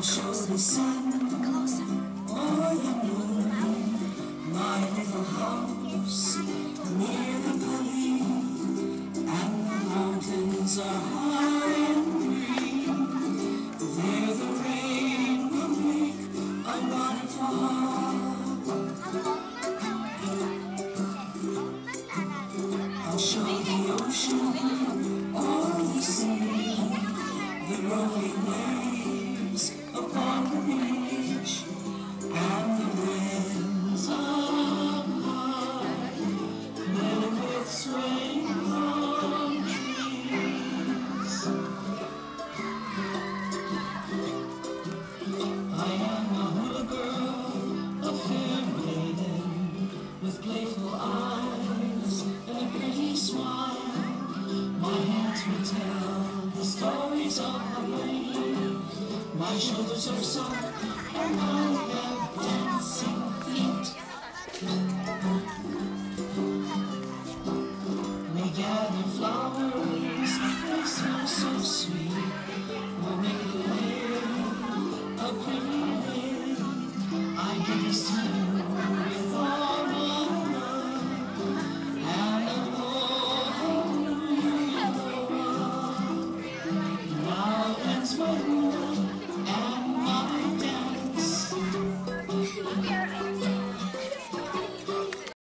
I'll show the sun closer or the moon my little house near the valley, and the mountains are high and green. There the rain will make a waterfall. I'll show the ocean or the sea, the rolling waves we tell the stories of the rain. My shoulders are soft and I have dancing feet. We gather flowers, they smell so sweet. We make a way, a pretty way. I guess time.